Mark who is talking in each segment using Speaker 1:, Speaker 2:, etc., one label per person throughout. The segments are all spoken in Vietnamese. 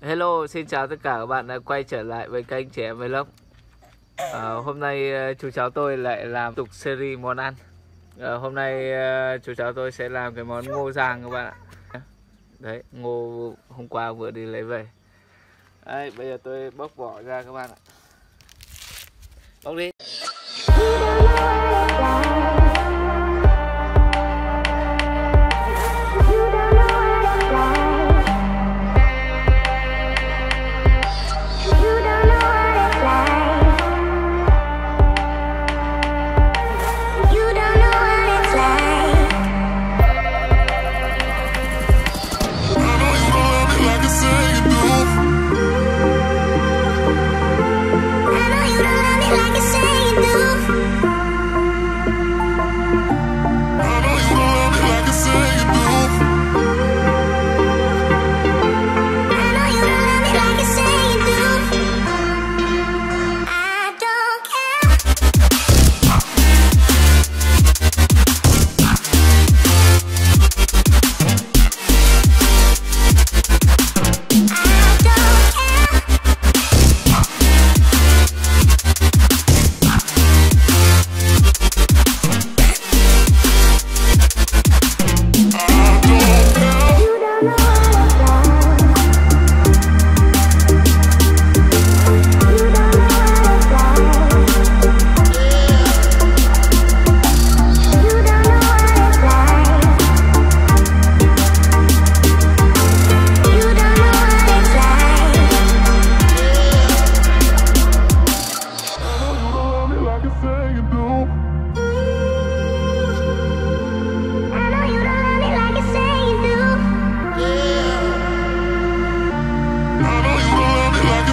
Speaker 1: Hello, xin chào tất cả các bạn đã quay trở lại với kênh Trẻ Em Vlog. À, Hôm nay à, chú cháu tôi lại làm tục series món ăn. À, Hôm nay à, chú cháu tôi sẽ làm cái món ngô giàng các bạn ạ. Đấy, ngô hôm qua vừa đi lấy về. Đấy, bây giờ tôi bóc vỏ ra các bạn ạ. Bóc đi.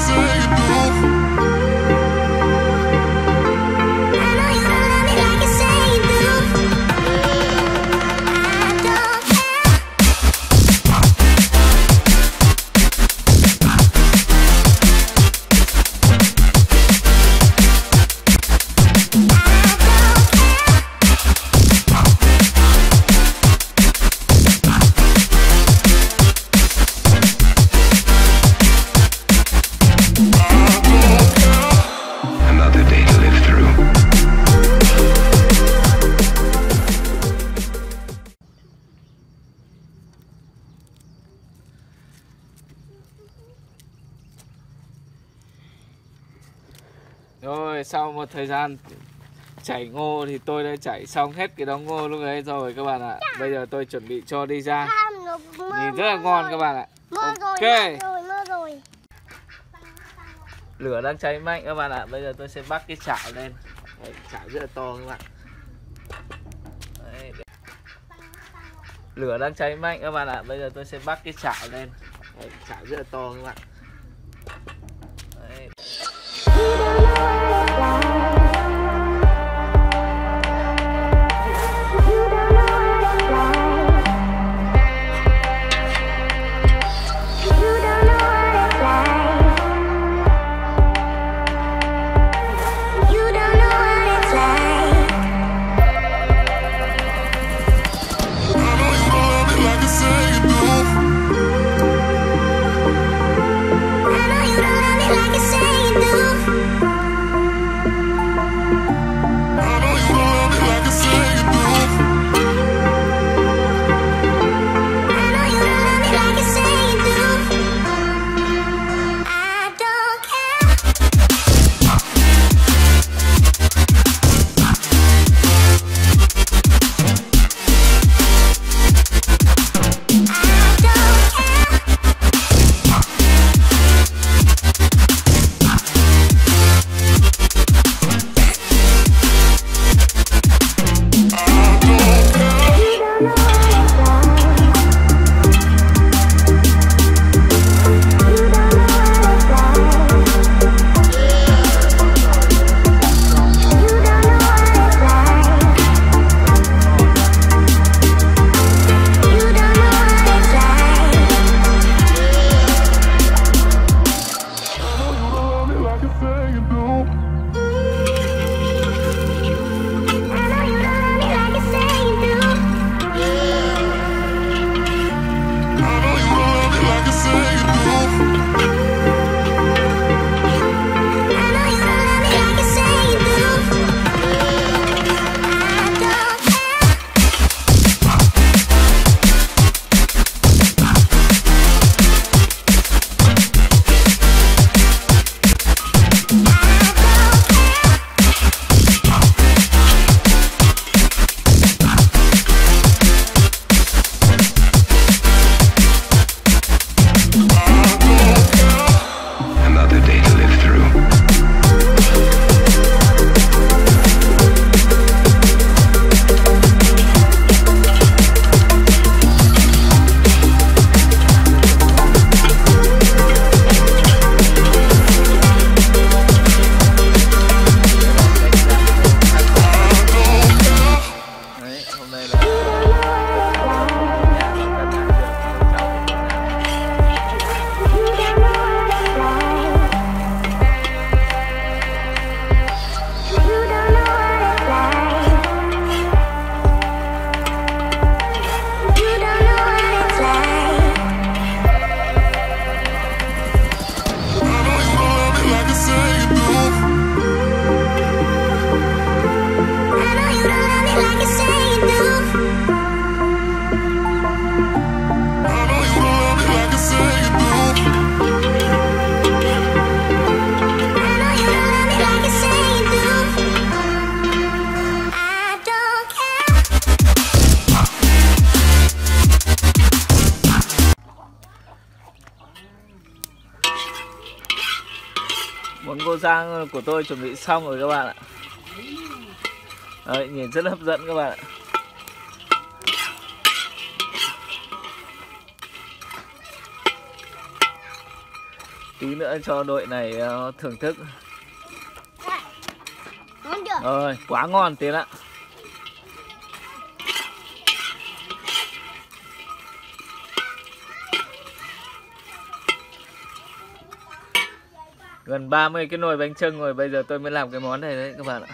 Speaker 2: say you
Speaker 1: do sau một thời gian chảy ngô thì tôi đã chảy xong hết cái đống ngô lúc ấy rồi các bạn ạ. Bây giờ tôi chuẩn bị cho đi ra. Nhìn rất là ngon các bạn ạ. Ok. Lửa đang cháy mạnh các bạn ạ. Bây giờ tôi sẽ bắt cái chảo lên. Đấy, Chảo rất là to các bạn. Đấy. Lửa đang cháy mạnh các bạn ạ. Bây giờ tôi sẽ bắt cái chảo lên. Đấy, Chảo rất là to các bạn rang của tôi chuẩn bị xong rồi các bạn ạ. Đấy, nhìn rất hấp dẫn các bạn ạ. Tí nữa cho đội này ờ, thưởng thức. Rồi quá ngon tiến ạ gần 30 cái nồi bánh trưng rồi, bây giờ tôi mới làm cái món này đấy, các bạn ạ.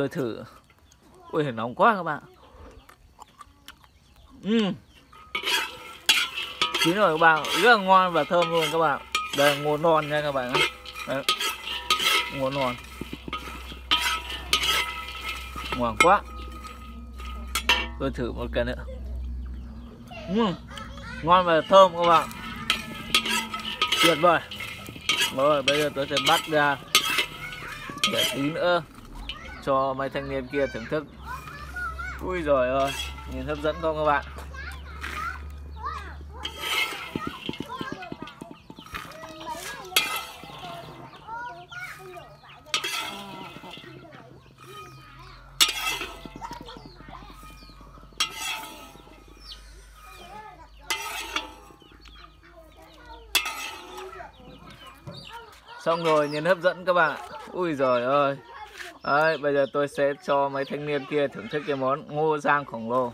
Speaker 1: Tôi thử. Ui nóng quá các bạn. Ừ chín rồi các bạn, rất là ngon và thơm luôn các bạn. Đây, ngô non nha các bạn Đấy. ngô non. Ngon quá. Tôi thử một cái nữa. Ừm, ngon và thơm các bạn. Tuyệt vời. Rồi, bây giờ tôi sẽ bắt ra để tí nữa cho mấy thanh niên kia thưởng thức. Ui rồi ơi, nhìn hấp dẫn không các bạn? Xong rồi, nhìn hấp dẫn các bạn. Ui rồi ơi. Đấy, bây giờ tôi sẽ cho mấy thanh niên kia thưởng thức cái món ngô rang khổng lồ.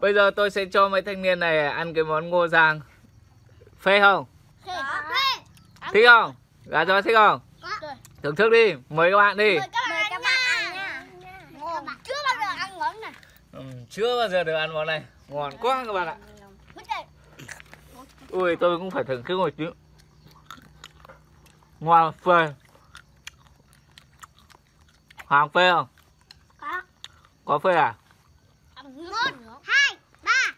Speaker 1: Bây giờ tôi sẽ cho mấy thanh niên này ăn cái món ngô rang. Phê không? Thích không? Gà cho thích không? Thưởng thức đi, mời các bạn đi.
Speaker 3: mời các bạn ăn nha ngon chưa bao giờ ăn món này
Speaker 1: Ừ, chưa bao giờ được ăn món này. Ngon quá các bạn ạ. Ui, tôi cũng phải thưởng thức một chút. Ngon phê. Hoàng phê không?
Speaker 3: Có.
Speaker 1: Có phê à?
Speaker 3: một hai ba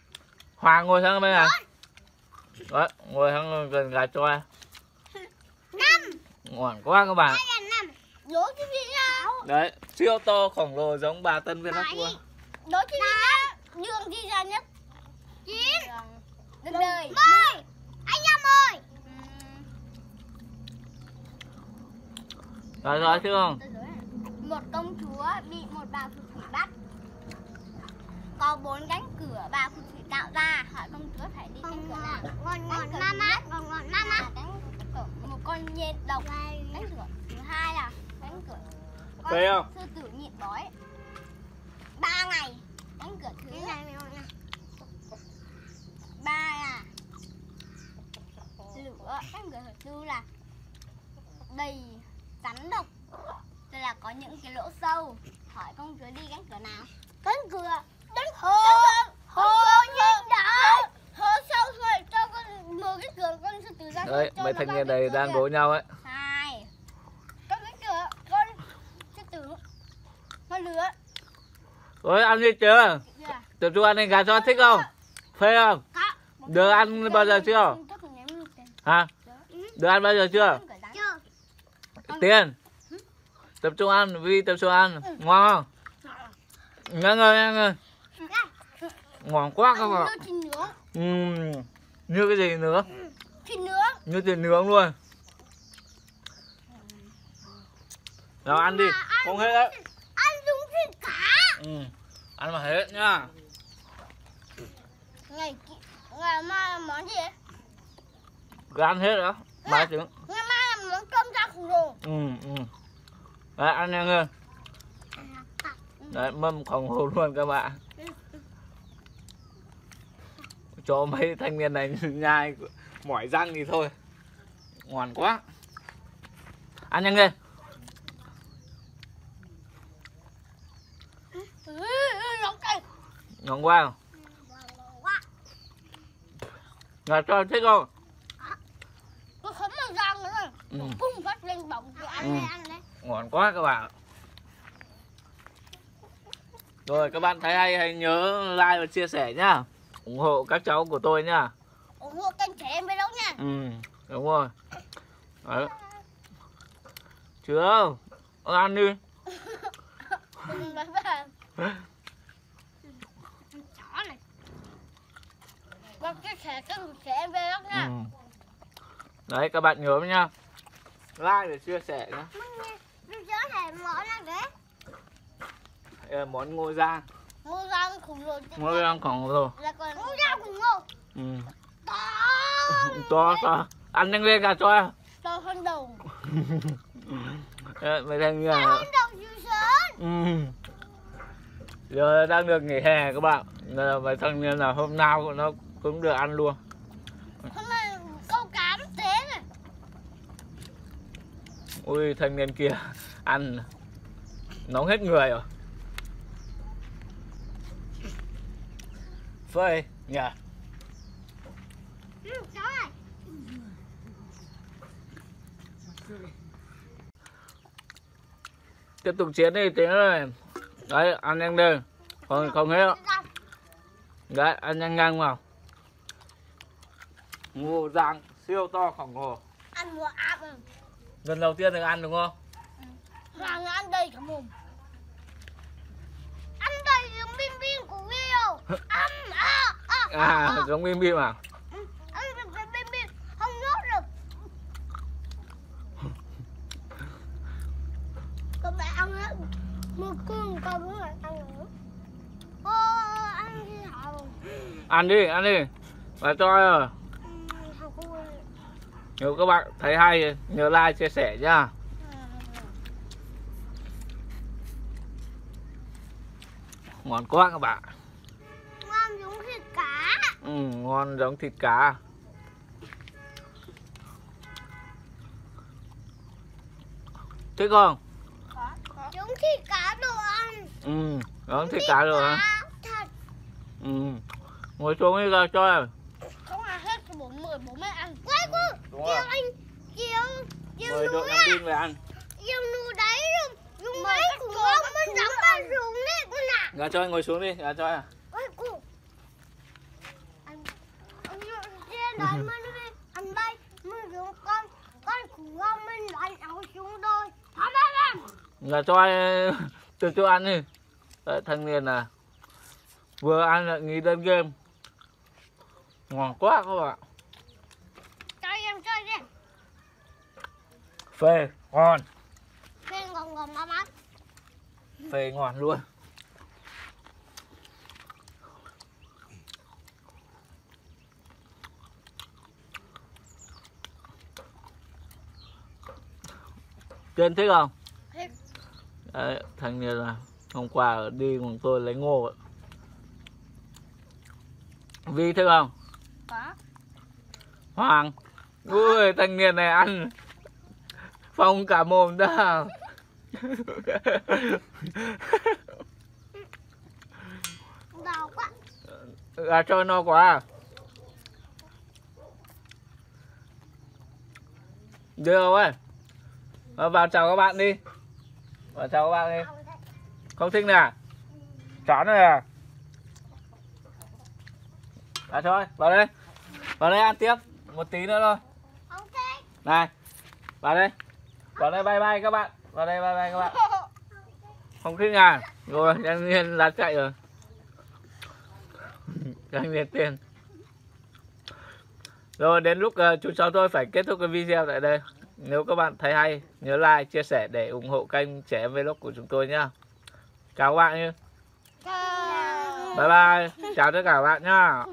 Speaker 1: Hoàng ngồi sang bên này. Đấy, ngồi sang gần gà cho
Speaker 3: năm
Speaker 1: Ngon quá các bạn. Đấy, siêu to khổng lồ giống bà Tân Viên Lắc
Speaker 3: Bảy.
Speaker 1: Vua.
Speaker 3: đố chứ gì nào đường gì ra nhất chín đường đời mười anh ra mười
Speaker 1: Rồi rồi chứ không?
Speaker 3: Một công chúa bị một bà phù thủy bắt. Có bốn cánh cửa bà phù thủy tạo ra. Hỏi công chúa phải đi cánh cửa nào? Ngon ngon mama ngon ngon mama một con nhện độc. Cánh cửa thứ hai là cánh cửa con
Speaker 1: Phê không?
Speaker 3: sư tử nhịn đói ba ngày cánh cửa thứ ba là lửa cánh cửa thứ tư là đầy rắn độc Tức là có những cái lỗ sâu công chúa đi cánh cửa nào cánh cửa đến hồ hồ nhìn đỏ hồ sâu thôi cho con mở cái cửa con sư tử ra
Speaker 1: Đấy, mấy
Speaker 3: nó
Speaker 1: thanh niên này
Speaker 3: cửa
Speaker 1: đang
Speaker 3: kìa.
Speaker 1: đố nhau ấy.
Speaker 3: hai con cái cửa con sư tử con lửa
Speaker 1: Rồi ăn gì chưa?
Speaker 3: kìa
Speaker 1: Tập trung ăn này gà cho thích không? Phê không?
Speaker 3: có
Speaker 1: Được ăn bao giờ chưa? Hả? Được ăn bao giờ chưa?
Speaker 3: chưa
Speaker 1: Tiền. Tập trung ăn, Vi tập trung ăn. Ngon không? Ngon ơi, ngon ơi. Ngon quá các bạn. Uhm, như cái gì nữa?
Speaker 3: thịt nướng
Speaker 1: Như thịt nướng luôn. Nào ăn đi, không hết đấy.
Speaker 3: ăn đúng thịt cá
Speaker 1: Ừ. Ăn mà hết nhá.
Speaker 3: ngày mai là món gì ấy?
Speaker 1: Hết đó. Ba trứng.
Speaker 3: ngày mai là món cơm rang khổng lồ
Speaker 1: Ừ, ừ. Đấy, ăn nhanh hơn. Đấy, mâm khổng lồ luôn các bạn. Cho mấy thanh niên này nhai mỏi răng thì thôi. Ngon quá. Ăn nhanh lên. Ngon quá không? Là cho thích không?
Speaker 3: không mà rang nữa
Speaker 1: Ừ.
Speaker 3: bung phát lên bọng rồi ăn
Speaker 1: Ừ.
Speaker 3: ăn đây
Speaker 1: ngon quá các bạn rồi các bạn thấy hay hãy nhớ like và chia sẻ nhá. Ủng hộ các cháu của tôi nhá.
Speaker 3: Ủng hộ kênh trẻ em với đâu nha.
Speaker 1: Ừ đúng rồi. Đấy. chưa ăn đi.
Speaker 3: Ừ,
Speaker 1: ừ. đấy các bạn nhớ nhá. Like và chia sẻ nhá Là món ngô giang
Speaker 3: mua rau khủng lồ.
Speaker 1: Ngô giang khổng lồ.
Speaker 3: Còn mua rau khủng lồ.
Speaker 1: Ừ.
Speaker 3: to.
Speaker 1: To to. Ăn nhanh lên cả cho
Speaker 3: to hơn đầu.
Speaker 1: Thanh
Speaker 3: to
Speaker 1: là
Speaker 3: hơn
Speaker 1: ừ. giờ đang được nghỉ hè các bạn. Nên là mấy thanh niên là hôm nào nó cũng được ăn luôn.
Speaker 3: Hôm nay câu cá nó thế này.
Speaker 1: Ui thanh niên kia ăn nóng hết người rồi phơi.
Speaker 3: Này
Speaker 1: tiếp tục chiến đi tiếng rồi đấy ăn nhanh lên không không hết đấy ăn nhanh nhanh vào. Ngô giang siêu to khổng lồ.
Speaker 3: Ăn áp rồi
Speaker 1: lần đầu tiên được ăn đúng không?
Speaker 3: Hoàng ăn đầy cả mồm. Ăn đầy giống bim bim của à à à,
Speaker 1: à giống bim bim à?
Speaker 3: Ừ, bim bim không nhốt được. Con mẹ ăn hết một con con muốn lại ăn nữa. Ô ăn đi
Speaker 1: ăn đi ăn đi. Và cho nếu các bạn thấy hay nhớ like chia sẻ nhá. Ngon quá các bạn
Speaker 3: ngon giống thịt cá
Speaker 1: ừ, ngon giống thịt cá. Thích không?
Speaker 3: Giống thịt cá đồ ăn.
Speaker 1: Ừ giống thịt cá
Speaker 3: cá thật.
Speaker 1: Ừ ngồi xuống đi ra cho em.
Speaker 3: Không ăn hết cho bố mời bố mẹ ăn. Quay cô
Speaker 1: đúng
Speaker 3: kêu
Speaker 1: rồi.
Speaker 3: anh núi
Speaker 1: làm
Speaker 3: á
Speaker 1: pin về ăn.
Speaker 3: Kêu núi đấy rồi. Dùng mấy của ông mới đóng vào rụng đấy con ạ.
Speaker 1: Ra cho anh ngồi xuống đi ra cho
Speaker 3: quay cô anh anh đấy mới đi anh bay mới dùng con con của ông mình đánh áo xuống đôi. Thả ra ra.
Speaker 1: Ra cho ai từ cho ăn đi. Đấy, thanh niên là vừa ăn lại nghĩ đến game. Ngon quá các bạn
Speaker 3: cho em cho em.
Speaker 1: Phê ngon.
Speaker 3: Phê ngon ngon má
Speaker 1: phê ngon luôn Trên thích không?
Speaker 3: Thích.
Speaker 1: Đấy, thanh niên là hôm qua đi cùng tôi lấy ngô ạ. Vi thích không?
Speaker 3: có
Speaker 1: Hoàng Ui thanh niên này ăn Phong cả mồm ra
Speaker 3: đau quá
Speaker 1: Gà cho no quá à? Đưa không Ờ, Vào chào các bạn đi. Vào chào các bạn đi.
Speaker 3: Không thích
Speaker 1: nè. Chán rồi à À thôi vào đây. Vào đây ăn tiếp Một tí nữa thôi. Này Vào đây. Vào đây bye bye các bạn. Vào đây bye bye các bạn. Không thích à? Rồi đang Nhiên lát chạy rồi. Đang Nhiên tiền. Rồi đến lúc uh, chú cháu tôi phải kết thúc cái video tại đây. Nếu các bạn thấy hay Nhớ like, chia sẻ để ủng hộ kênh Trẻ Em Vlog của chúng tôi nhá. Chào các bạn nhé. Bye bye. Chào tất cả các bạn nhá